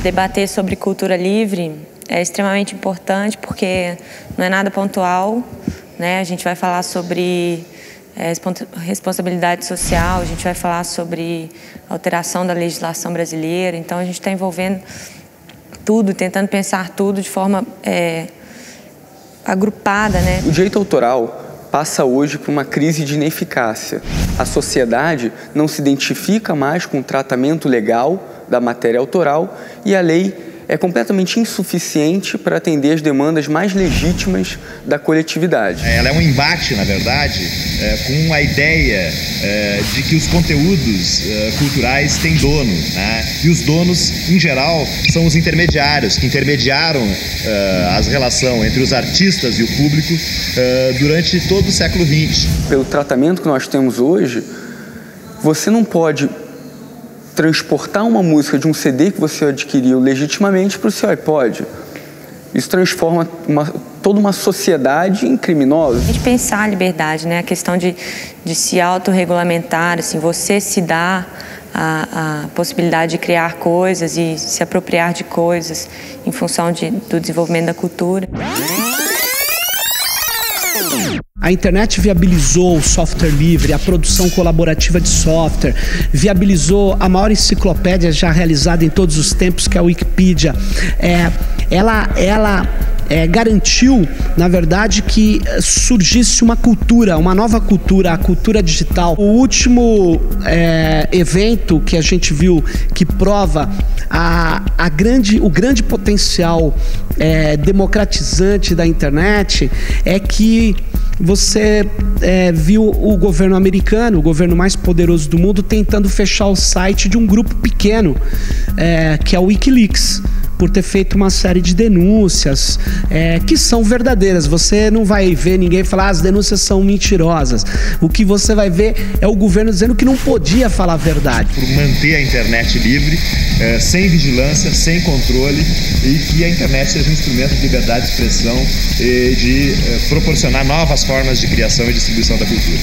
gente debater sobre cultura livre é extremamente importante porque não é nada pontual, né? A gente vai falar sobre é, responsabilidade social, a gente vai falar sobre alteração da legislação brasileira, então a gente está envolvendo tudo, tentando pensar tudo de forma é, agrupada, né? O direito autoral passa hoje por uma crise de ineficácia. A sociedade não se identifica mais com o tratamento legal da matéria autoral e a lei é completamente insuficiente para atender as demandas mais legítimas da coletividade. É, ela é um embate, na verdade, é, com a ideia é, de que os conteúdos é, culturais têm dono, né? e os donos, em geral, são os intermediários, que intermediaram é, as relações entre os artistas e o público é, durante todo o século XX. Pelo tratamento que nós temos hoje, você não pode transportar uma música de um CD que você adquiriu legitimamente para o seu iPod. Isso transforma uma, toda uma sociedade em criminosa. A gente pensar a liberdade, né? a questão de, de se autorregulamentar, assim, você se dá a, a, possibilidade de criar coisas e se apropriar de coisas em função de, do desenvolvimento da cultura. A internet viabilizou o software livre, a produção colaborativa de software, viabilizou a maior enciclopédia já realizada em todos os tempos, que é a Wikipedia. É, ela, ela é, garantiu, na verdade, que surgisse uma cultura, uma nova cultura, a cultura digital. O último é, evento que a gente viu que prova a, a grande, o grande potencial é, democratizante da internet é que você é, viu o governo americano, o governo mais poderoso do mundo, tentando fechar o site de um grupo pequeno, é, que é o Wikileaks por ter feito uma série de denúncias é, que são verdadeiras. Você não vai ver ninguém falar ah, as denúncias são mentirosas. O que você vai ver é o governo dizendo que não podia falar a verdade. Por manter a internet livre, é, sem vigilância, sem controle e que a internet seja um instrumento de liberdade de expressão e de é, proporcionar novas formas de criação e distribuição da cultura.